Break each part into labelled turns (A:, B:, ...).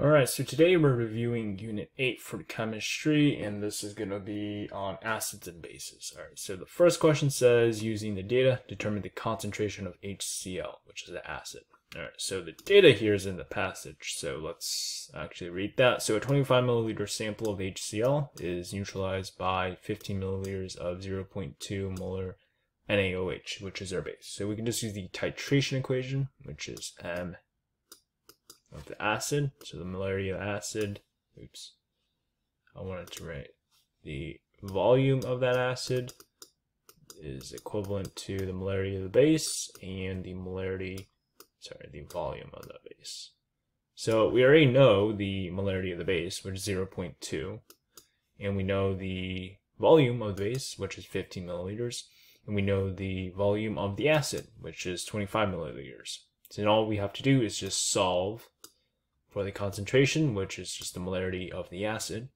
A: Alright, so today we're reviewing Unit 8 for chemistry, and this is going to be on acids and bases. Alright, so the first question says, using the data, determine the concentration of HCl, which is the acid. Alright, so the data here is in the passage, so let's actually read that. So a 25 milliliter sample of HCl is neutralized by 15 milliliters of 0.2 molar NaOH, which is our base. So we can just use the titration equation, which is M of the acid, so the molarity of acid, oops, I wanted to write the volume of that acid is equivalent to the molarity of the base and the molarity, sorry, the volume of the base. So we already know the molarity of the base, which is 0.2, and we know the volume of the base, which is 15 milliliters, and we know the volume of the acid, which is 25 milliliters. So all we have to do is just solve for the concentration, which is just the molarity of the acid.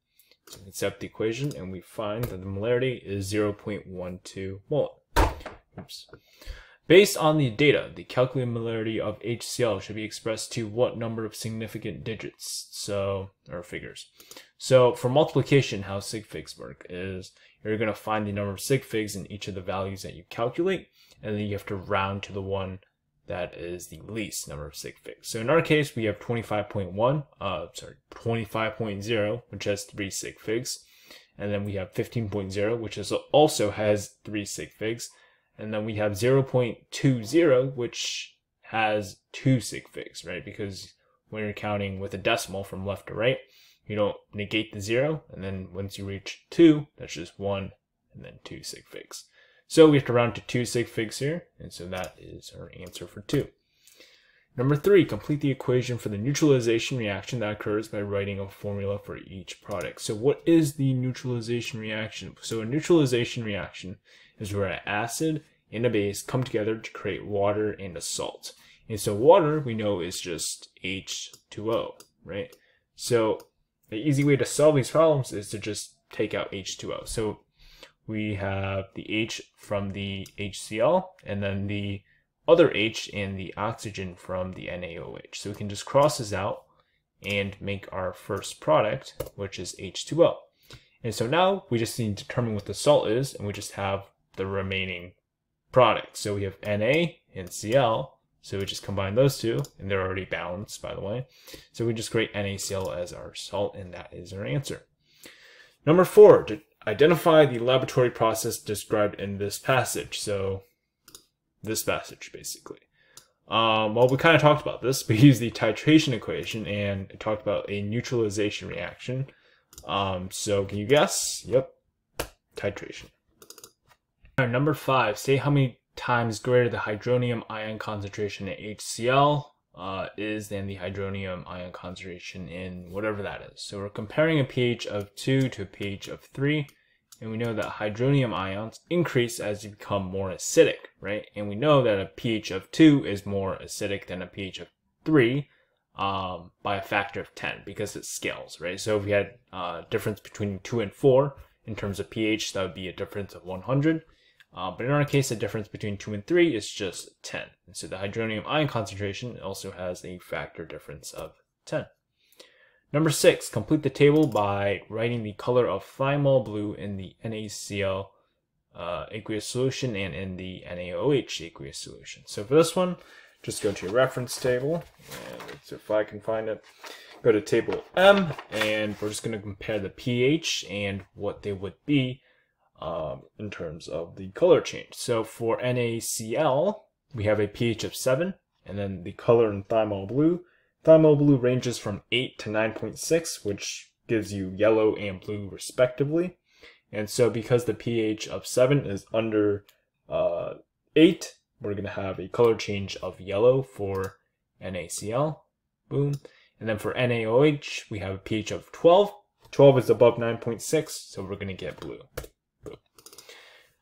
A: So we accept the equation and we find that the molarity is 0.12 molar. Oops. Based on the data, the calculated molarity of HCl should be expressed to what number of significant digits, so or figures. So for multiplication, how sig figs work is you're going to find the number of sig figs in each of the values that you calculate, and then you have to round to the one that is the least number of sig figs. So in our case, we have 25.1, uh, sorry, 25.0, which has three sig figs. And then we have 15.0, which is also has three sig figs. And then we have 0.20, which has two sig figs, right? Because when you're counting with a decimal from left to right, you don't negate the zero. And then once you reach two, that's just one and then two sig figs. So we have to round to two sig figs here, and so that is our answer for two. Number three, complete the equation for the neutralization reaction that occurs by writing a formula for each product. So what is the neutralization reaction? So a neutralization reaction is where an acid and a base come together to create water and a salt. And so water, we know, is just H2O, right? So the easy way to solve these problems is to just take out H2O. So we have the H from the HCl and then the other H and the oxygen from the NaOH. So we can just cross this out and make our first product, which is H2O. And so now we just need to determine what the salt is, and we just have the remaining product. So we have Na and Cl, so we just combine those two, and they're already balanced, by the way. So we just create NaCl as our salt, and that is our answer. Number four, identify the laboratory process described in this passage. So this passage, basically. Um, well, we kind of talked about this. We used the titration equation and talked about a neutralization reaction. Um, so can you guess? Yep, titration. Right, number five, say how many times greater the hydronium ion concentration in HCl uh, is than the hydronium ion concentration in whatever that is. So we're comparing a pH of 2 to a pH of 3, and we know that hydronium ions increase as you become more acidic, right? And we know that a pH of 2 is more acidic than a pH of 3 um, by a factor of 10 because it scales, right? So if we had a uh, difference between 2 and 4 in terms of pH, that would be a difference of 100. Uh, but in our case, the difference between 2 and 3 is just 10. And so the hydronium ion concentration also has a factor difference of 10. Number 6, complete the table by writing the color of thymol blue in the NaCl uh, aqueous solution and in the NaOH aqueous solution. So for this one, just go to your reference table, and if I can find it, go to table M, and we're just going to compare the pH and what they would be um, in terms of the color change. So for NaCl, we have a pH of 7, and then the color in thymol blue. Thymol blue ranges from 8 to 9.6, which gives you yellow and blue respectively. And so because the pH of 7 is under uh, 8, we're going to have a color change of yellow for NaCl. Boom. And then for NaOH, we have a pH of 12. 12 is above 9.6, so we're going to get blue.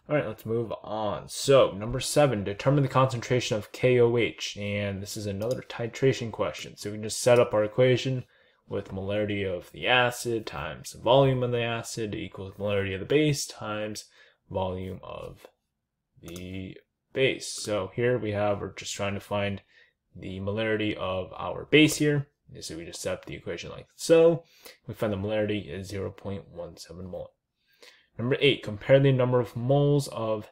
A: All right, let's move on. So, number seven, determine the concentration of KOH. And this is another titration question. So we can just set up our equation with molarity of the acid times the volume of the acid equals molarity of the base times volume of the base. So here we have, we're just trying to find the molarity of our base here. So we just set up the equation like so. We find the molarity is 0.17 molar. Number eight, compare the number of moles of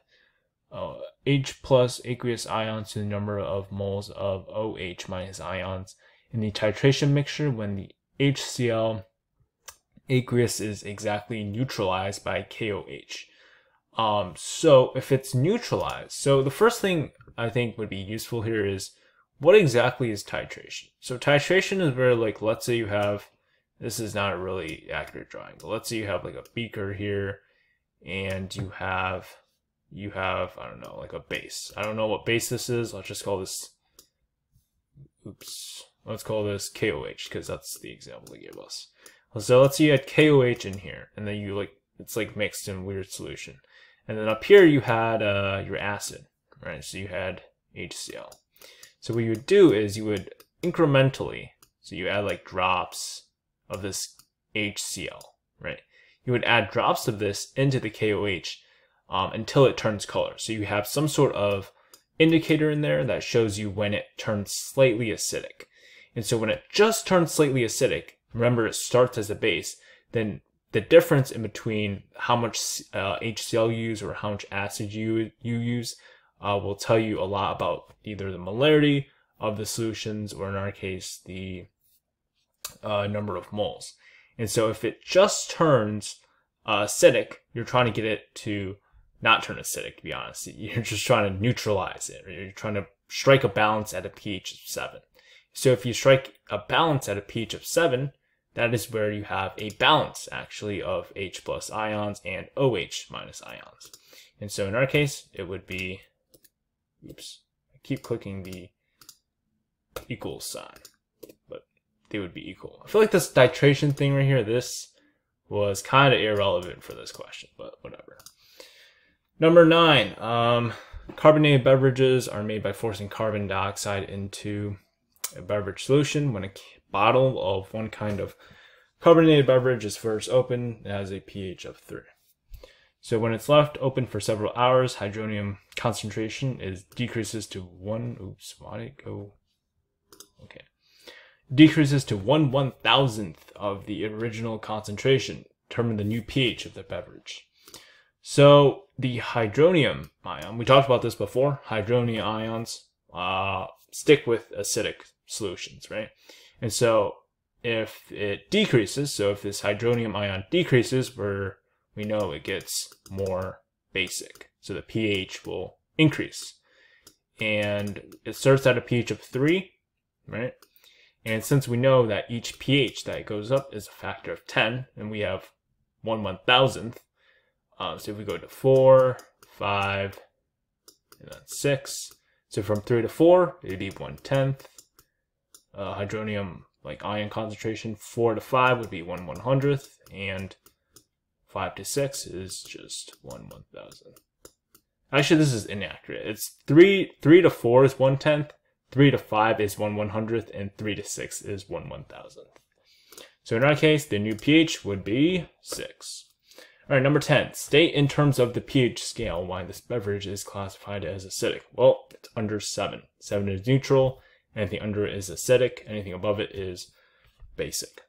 A: uh, H plus aqueous ions to the number of moles of OH minus ions in the titration mixture when the HCl aqueous is exactly neutralized by KOH. Um, so if it's neutralized, so the first thing I think would be useful here is what exactly is titration? So titration is where like, let's say you have, this is not a really accurate drawing, but let's say you have like a beaker here and you have, you have, I don't know, like a base. I don't know what base this is. Let's just call this, oops, let's call this KOH because that's the example they gave us. So let's say you had KOH in here and then you like, it's like mixed in weird solution. And then up here you had uh, your acid, right? So you had HCl. So what you would do is you would incrementally, so you add like drops of this HCl, right? You would add drops of this into the KOH um, until it turns color. So you have some sort of indicator in there that shows you when it turns slightly acidic. And so when it just turns slightly acidic, remember it starts as a base, then the difference in between how much uh, HCl you use or how much acid you, you use uh, will tell you a lot about either the molarity of the solutions or in our case, the uh, number of moles. And so if it just turns uh, acidic, you're trying to get it to not turn acidic, to be honest. You're just trying to neutralize it. You're trying to strike a balance at a pH of 7. So if you strike a balance at a pH of 7, that is where you have a balance actually of H plus ions and OH minus ions. And so in our case, it would be, oops, I keep clicking the equal sign, they would be equal. I feel like this titration thing right here, this was kind of irrelevant for this question, but whatever. Number nine, um, carbonated beverages are made by forcing carbon dioxide into a beverage solution when a bottle of one kind of carbonated beverage is first opened, it has a pH of 3. So when it's left open for several hours, hydronium concentration is decreases to 1, oops, why did it go, okay, decreases to 1 one thousandth of the original concentration, determine the new pH of the beverage. So the hydronium ion, we talked about this before, hydronium ions uh, stick with acidic solutions, right? And so if it decreases, so if this hydronium ion decreases, where we know it gets more basic. So the pH will increase. And it starts at a pH of 3, right? And since we know that each pH that goes up is a factor of 10, and we have 1 one thousandth, um, so if we go to 4, 5, and then 6, so from 3 to 4, it'd be 1 tenth. Uh, hydronium like ion concentration, 4 to 5 would be 1 100th, and 5 to 6 is just 1 1000. Actually, this is inaccurate. It's 3, 3 to 4 is 1 tenth, 3 to 5 is 1 100th, and 3 to 6 is 1 1000th. So in our case, the new pH would be 6. Alright, number 10. State in terms of the pH scale why this beverage is classified as acidic. Well, it's under 7. 7 is neutral, Anything under it is acidic. Anything above it is basic.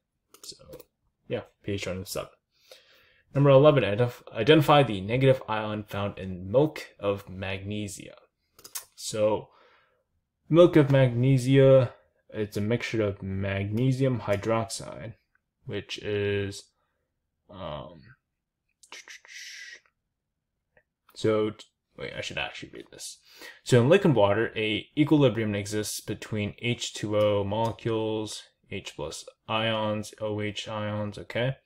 A: So, yeah, pH under 7. Number 11, identify the negative ion found in milk of magnesia. So, milk of magnesia, it's a mixture of magnesium hydroxide, which is, um, so Wait, I should actually read this. So in liquid water, a equilibrium exists between H2O molecules, H plus ions, OH ions, okay?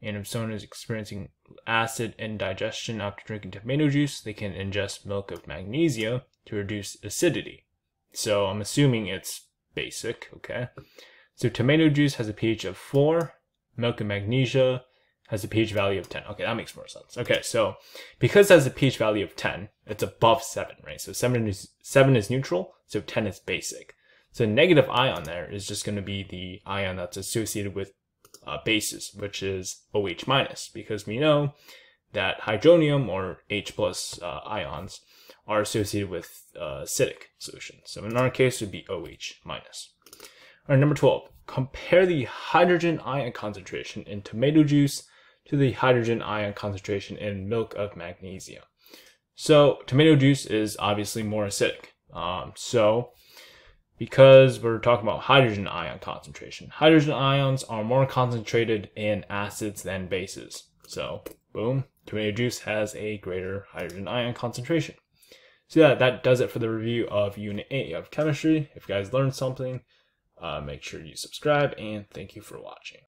A: And if someone is experiencing acid indigestion after drinking tomato juice, they can ingest milk of magnesia to reduce acidity. So I'm assuming it's basic, okay? So tomato juice has a pH of 4, milk of magnesia has a pH value of 10. Okay, that makes more sense. Okay, so because it has a pH value of 10, it's above 7, right? So 7 is, 7 is neutral, so 10 is basic. So negative ion there is just going to be the ion that's associated with uh, bases, which is OH minus, because we know that hydronium or H plus uh, ions are associated with uh, acidic solutions. So in our case, it would be OH minus. All right, number 12. compare the hydrogen ion concentration in tomato juice to the hydrogen ion concentration in milk of magnesia. So tomato juice is obviously more acidic. Um, so because we're talking about hydrogen ion concentration, hydrogen ions are more concentrated in acids than bases. So boom, tomato juice has a greater hydrogen ion concentration. So yeah, that does it for the review of Unit 8 of Chemistry. If you guys learned something, uh, make sure you subscribe and thank you for watching.